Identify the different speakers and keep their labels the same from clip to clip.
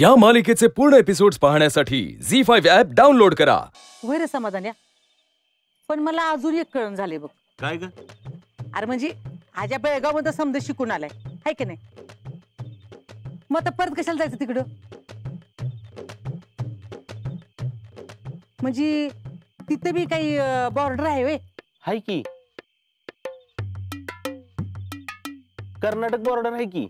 Speaker 1: या मालिकेचे पूर्ण एपिसोड्स पाहण्यासाठी झी फाईव्ह ऍप डाउनलोड करा.
Speaker 2: होय रे समाधान या. पण मला अजून एक कळण झाले बघ.
Speaker 3: काय ग?
Speaker 2: अरे म्हणजे आज्या बेळगावमध्ये समजा शिकून आलाय. हाय की नाही? मग आता परत कशाला जायचं तिकडं? म्हणजे तिथे बी काही बॉर्डर आहे वे
Speaker 3: हाय की. कर्नाटक बॉर्डर आहे की?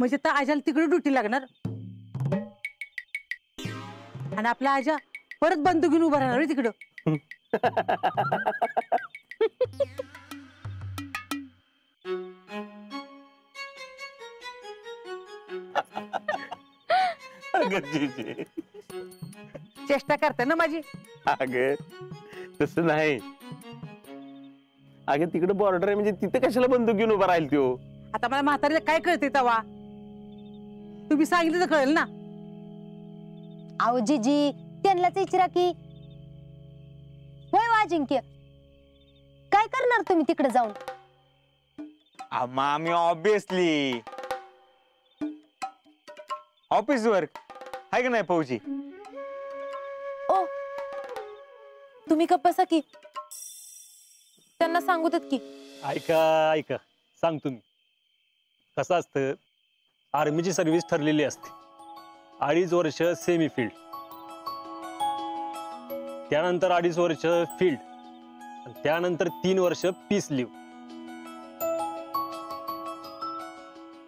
Speaker 2: म्हणजे तर आज्याला तिकडे ड्युटी लागणार. आणि आपला आजा परत बंदूक घेऊन उभा राहणार तिकडं.
Speaker 3: अगं जीजे,
Speaker 2: चेष्टा करते ना माझी?
Speaker 3: अगं तसं नाही. अगं तिकडे बॉर्डर आहे म्हणजे तिथे कशाला बंदूक घेऊन उभा राहील त्यो
Speaker 2: आता मला म्हातारीला काय कळते तवा? तुम्ही सांगितलं तर कळेल ना.
Speaker 4: अहो जीजी त्यांनाच विचारा की. होय वा अजिंक्य काय करणार तुम्ही तिकडे जाऊन?
Speaker 5: मामी ऑब्विसली ऑफिस वर्क आहे का नाही फौजी?
Speaker 6: ओ तुम्ही बसा की. त्यांना सांगू देत की.
Speaker 7: ऐका ऐका. सांगतो मी. कसं असतं आर्मीची सर्व्हिस ठरलेली असते. अडीच वर्ष सेमी फील्ड त्यानंतर अडीच वर्ष फील्ड त्यानंतर तीन वर्ष पीस लिव्ह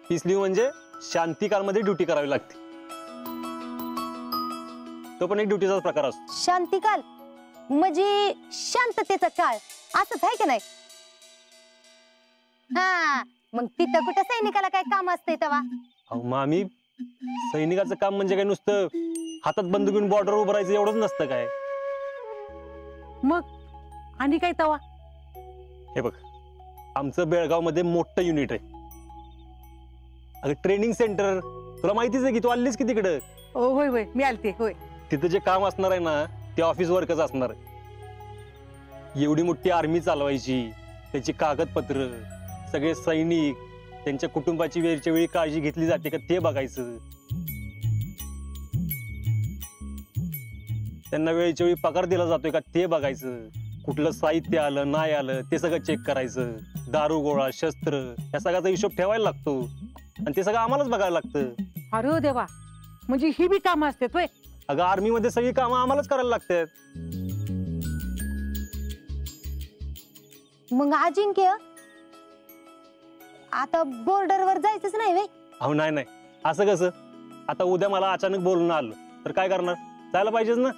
Speaker 7: पीस लिव्ह म्हणजे शांतिकालमध्ये ड्युटी करावी लागते. तो पण एक ड्युटीचाच प्रकार असतो.
Speaker 4: शांतिकाल म्हणजे शांततेचा काळ. असंच आहे का नाही? हा. मग तिथं कुठं सैनिकाला काय काम असतंय तेव्हा
Speaker 7: अहो मामी सैनिकाचं काम म्हणजे काय नुसतं हातात बंदूक घेऊन बॉर्डर उभं राहायचं एवढंच नसतं काय?
Speaker 2: मग? आणि काय तवा?
Speaker 7: हे बघ आमचं बेळगावमध्ये मोठं युनिट आहे. अगं ट्रेनिंग सेंटर तुला माहितीच आहे की तू आलीस की तिकडं?
Speaker 2: हो होय होय मी आलते होय.
Speaker 7: तिथं जे काम असणार आहे ना ते ऑफिस वर्कच असणार. आहे एवढी मोठी आर्मी चालवायची त्याची कागदपत्र सगळे सैनिक त्यांच्या कुटुंबाची वेळच्या वेळी काळजी घेतली जाते का ते बघायचं. त्यांना वेळच्या वेळी पगार दिला जातोय का ते बघायचं. कुठलं साहित्य आलं नाही आलं ते सगळं चेक करायचं. दारू गोळा शस्त्र या सगळ्याचा हिशोब ठेवायला लागतो. आणि ते सगळं आम्हालाच बघायला लागतं.
Speaker 2: अरे हो देवा म्हणजे ही बी कामं असतात होय?
Speaker 7: अगं आर्मीमध्ये सगळी कामं आम्हालाच करायला लागतात.
Speaker 4: मग अजिंक्य आता बॉर्डरवर जायचं नाही वे
Speaker 7: अहो नाही नाही. असं कसं? आता उद्या मला अचानक बोलून आलं. तर काय करणार? जायला पाहिजेच ना?